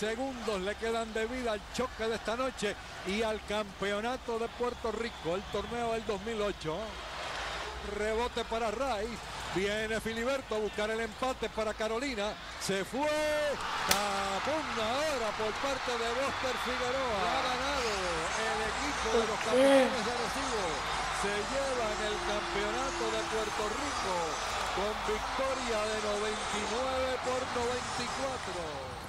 segundos le quedan de vida al choque de esta noche y al campeonato de Puerto Rico, el torneo del 2008. Rebote para Rice. Viene Filiberto a buscar el empate para Carolina. Se fue. Tapón ahora por parte de Buster Figueroa. Ha ganado el equipo de los campeones de Arecibo. Se llevan el campeonato de Puerto Rico con victoria de 99 por 94.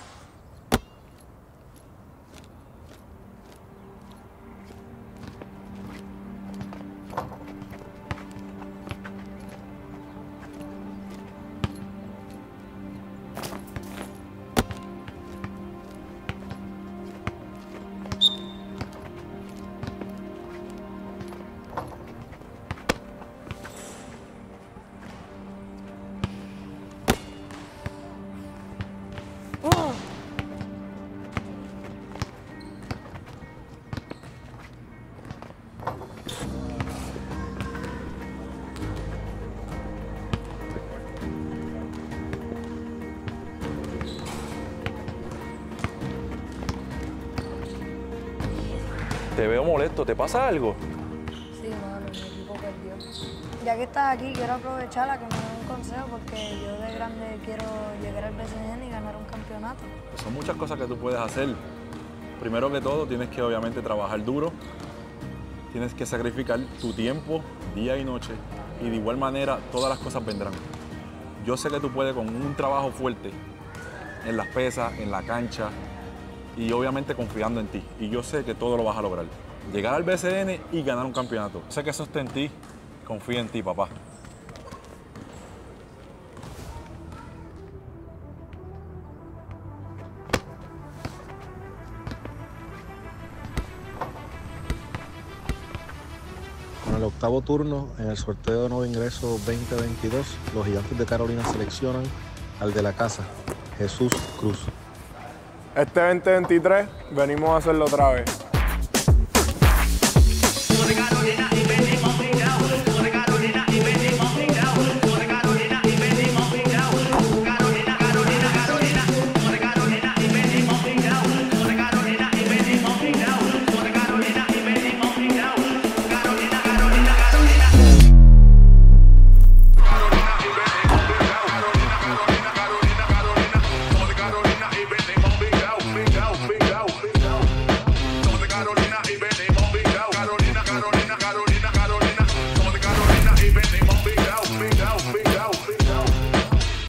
Te veo molesto, ¿te pasa algo? Sí, mano, mi equipo perdió. Ya que estás aquí, quiero aprovechar a que me des un consejo porque yo de grande quiero llegar al BCN y ganar un campeonato. Son muchas cosas que tú puedes hacer. Primero que todo, tienes que obviamente trabajar duro, tienes que sacrificar tu tiempo día y noche y de igual manera todas las cosas vendrán. Yo sé que tú puedes con un trabajo fuerte en las pesas, en la cancha y obviamente confiando en ti. Y yo sé que todo lo vas a lograr. Llegar al BCN y ganar un campeonato. Sé que eso está en ti. Confía en ti, papá. Con el octavo turno en el sorteo de nuevo ingreso 2022, los gigantes de Carolina seleccionan al de la casa, Jesús Cruz. Este 2023 venimos a hacerlo otra vez.